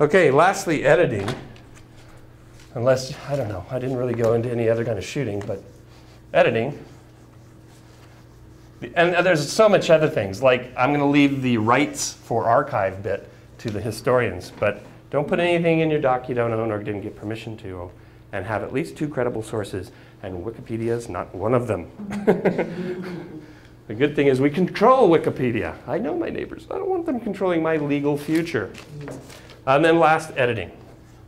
Okay, lastly, editing. Unless, I don't know, I didn't really go into any other kind of shooting, but editing. And there's so much other things, like I'm going to leave the rights for archive bit to the historians, but don't put anything in your doc you don't own or didn't get permission to, and have at least two credible sources, and Wikipedia is not one of them. the good thing is we control Wikipedia. I know my neighbors. I don't want them controlling my legal future. And then last, editing.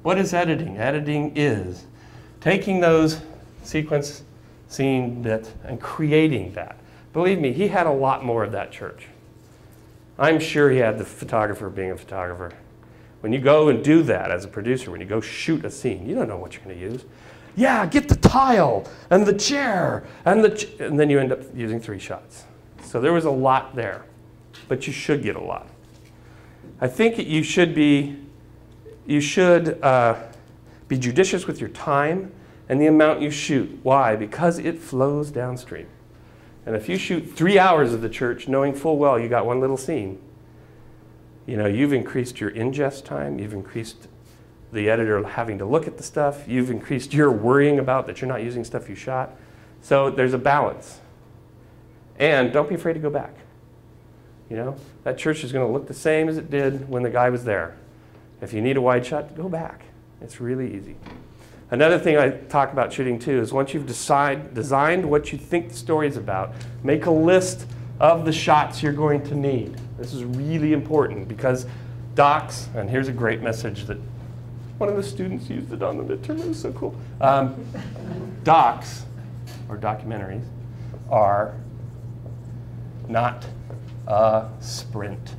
What is editing? Editing is taking those sequence scene bit and creating that. Believe me, he had a lot more of that church. I'm sure he had the photographer being a photographer. When you go and do that as a producer, when you go shoot a scene, you don't know what you're going to use. Yeah, get the tile and the chair and the and then you end up using three shots. So there was a lot there, but you should get a lot. I think you should be you should uh, be judicious with your time and the amount you shoot. Why? Because it flows downstream. And if you shoot three hours of the church knowing full well you got one little scene, you know, you've increased your ingest time, you've increased the editor having to look at the stuff, you've increased your worrying about that you're not using stuff you shot. So there's a balance. And don't be afraid to go back. You know, that church is going to look the same as it did when the guy was there. If you need a wide shot, go back. It's really easy. Another thing I talk about shooting too is once you've decide, designed what you think the story is about, make a list of the shots you're going to need. This is really important because docs, and here's a great message that one of the students used it on the midterm, it was so cool. Um, docs, or documentaries, are not a sprint,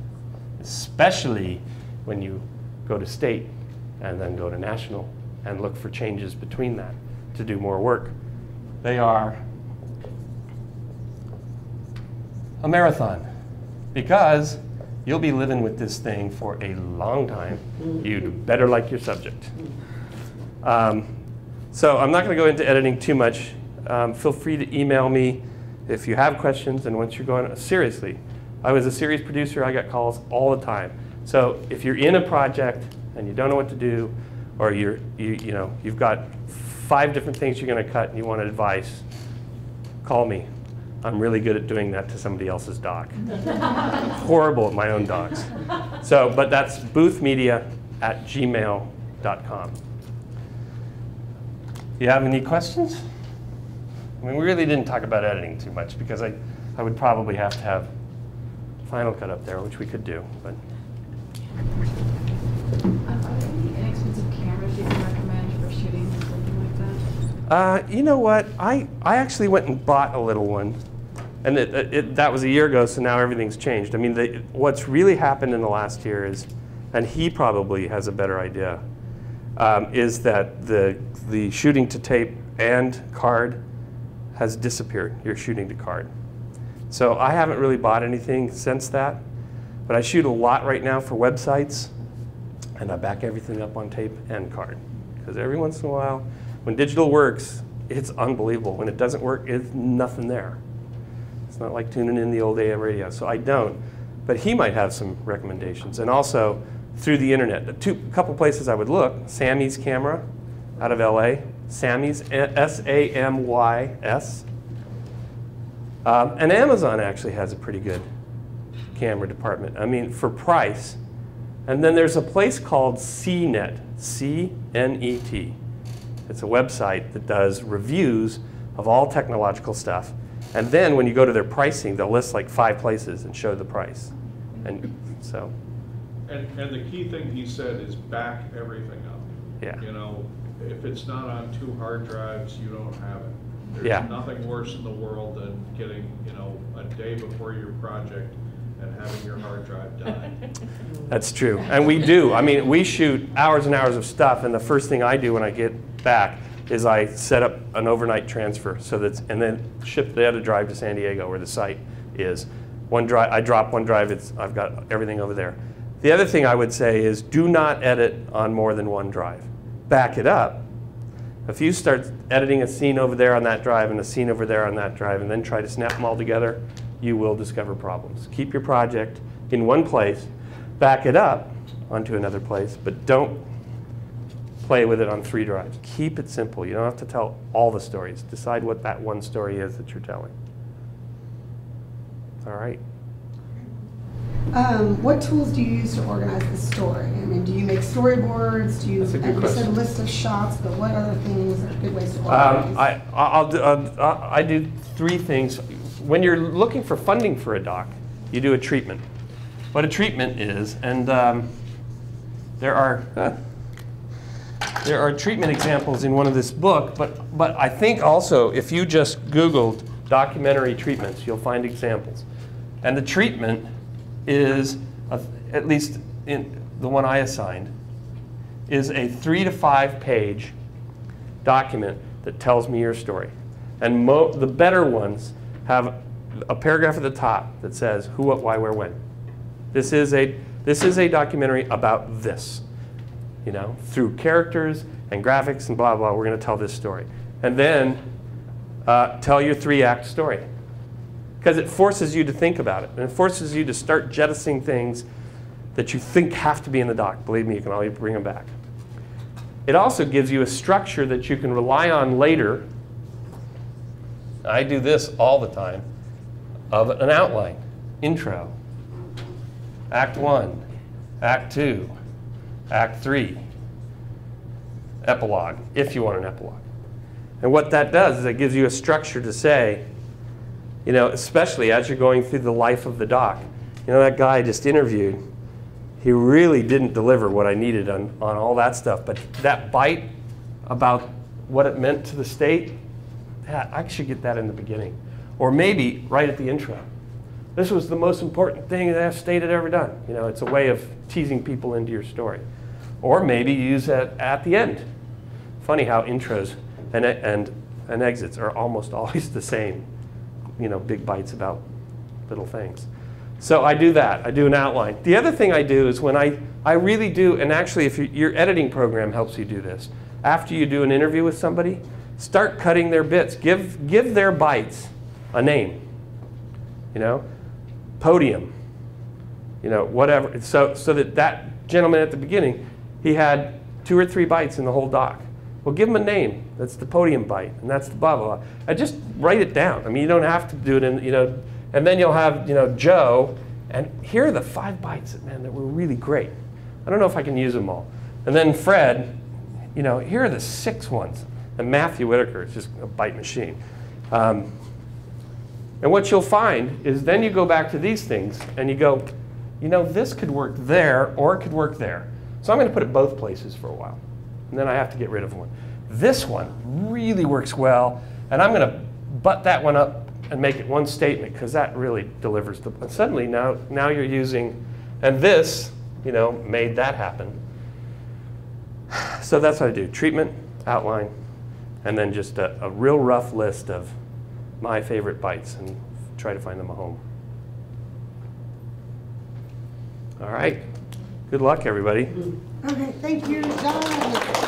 especially when you go to state and then go to national and look for changes between that to do more work. They are a marathon because you'll be living with this thing for a long time. You'd better like your subject. Um, so I'm not going to go into editing too much. Um, feel free to email me if you have questions and once you're going, seriously, I was a series producer, I got calls all the time. So if you're in a project and you don't know what to do, or you're, you, you know, you've got five different things you're going to cut and you want advice, call me. I'm really good at doing that to somebody else's doc. Horrible at my own docs. So, but that's boothmedia at gmail.com. Do You have any questions? I mean, we really didn't talk about editing too much because I, I would probably have to have Final Cut up there, which we could do, but. Uh, you know what? I, I actually went and bought a little one. And it, it, that was a year ago, so now everything's changed. I mean, the, what's really happened in the last year is, and he probably has a better idea, um, is that the, the shooting to tape and card has disappeared. You're shooting to card. So I haven't really bought anything since that, but I shoot a lot right now for websites, and I back everything up on tape and card. Because every once in a while, when digital works, it's unbelievable. When it doesn't work, it's nothing there. It's not like tuning in the old AM radio. So I don't. But he might have some recommendations. And also through the internet. a couple places I would look, Samy's camera out of LA. Samy's, S-A-M-Y-S. Um, and Amazon actually has a pretty good camera department. I mean, for price. And then there's a place called CNET, C-N-E-T. It's a website that does reviews of all technological stuff. And then when you go to their pricing, they'll list like five places and show the price. And so. And, and the key thing he said is back everything up. Yeah. You know, if it's not on two hard drives, you don't have it. Yeah. There's nothing worse in the world than getting, you know, a day before your project and having your hard drive die. That's true. And we do. I mean, we shoot hours and hours of stuff, and the first thing I do when I get back is I set up an overnight transfer so that's, and then ship the other drive to San Diego where the site is. One drive, I drop one drive, it's, I've got everything over there. The other thing I would say is do not edit on more than one drive. Back it up. If you start editing a scene over there on that drive and a scene over there on that drive and then try to snap them all together, you will discover problems. Keep your project in one place, back it up, onto another place, but don't play with it on three drives. Keep it simple. You don't have to tell all the stories. Decide what that one story is that you're telling. All right. Um, what tools do you use to organize the story? I mean, do you make storyboards? Do you, That's a good and you said question. list of shots, but what other things are good ways to Um, organize? I, I'll, do- uh, I do three things. When you're looking for funding for a doc, you do a treatment. What a treatment is, and um, there are there are treatment examples in one of this book, but but I think also if you just Googled documentary treatments, you'll find examples. And the treatment is, a, at least in the one I assigned, is a three to five page document that tells me your story. And the better ones have a paragraph at the top that says who, what, why, where, when. This is a, this is a documentary about this. You know, through characters and graphics and blah, blah, we're going to tell this story. And then uh, tell your three act story. Because it forces you to think about it. And it forces you to start jettisoning things that you think have to be in the doc. Believe me, you can always bring them back. It also gives you a structure that you can rely on later. I do this all the time of an outline intro, act one, act two, act three, epilogue, if you want an epilogue. And what that does is it gives you a structure to say, you know, especially as you're going through the life of the doc. You know, that guy I just interviewed, he really didn't deliver what I needed on, on all that stuff. But that bite about what it meant to the state, that, I should get that in the beginning. Or maybe right at the intro. This was the most important thing that that state had ever done. You know, it's a way of teasing people into your story. Or maybe use it at the end. Funny how intros and, and, and exits are almost always the same. You know, big bites about little things. So I do that. I do an outline. The other thing I do is when I, I really do, and actually, if you, your editing program helps you do this, after you do an interview with somebody, start cutting their bits. Give, give their bites a name. You know, podium. You know, whatever. So, so that that gentleman at the beginning, he had two or three bites in the whole doc. Well, give him a name. That's the podium bite, and that's the blah blah blah. And just write it down. I mean, you don't have to do it in, you know, and then you'll have, you know, Joe, and here are the five bites that man that were really great. I don't know if I can use them all. And then Fred, you know, here are the six ones. And Matthew Whitaker is just a bite machine. Um, and what you'll find is then you go back to these things and you go, you know, this could work there or it could work there. So I'm going to put it both places for a while. And then I have to get rid of one. This one really works well, and I'm going to butt that one up and make it one statement because that really delivers the. And suddenly now, now you're using, and this, you know, made that happen. So that's what I do: treatment, outline, and then just a, a real rough list of my favorite bites and try to find them a home. All right. Good luck, everybody. Okay, thank you.